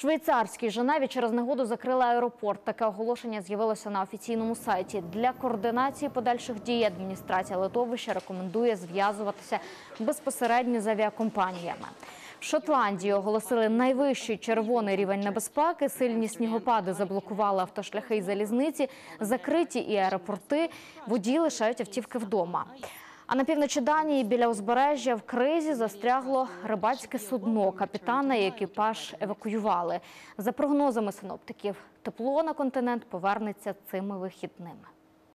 Швейцарській Женеві через негоду закрили аеропорт. Таке оголошення з'явилося на офіційному сайті. Для координації подальших дій адміністрація литовища рекомендує зв'язуватися безпосередньо з авіакомпаніями. В Шотландії оголосили найвищий червоний рівень небезпеки. Сильні снігопади заблокували автошляхи і залізниці, закриті і аеропорти. Водії лишають автівки вдома. А на півночі Данії біля узбережжя в кризі застрягло рибацьке судно. Капітана і екіпаж евакуювали. За прогнозами синоптиків, тепло на континент повернеться цими вихідними.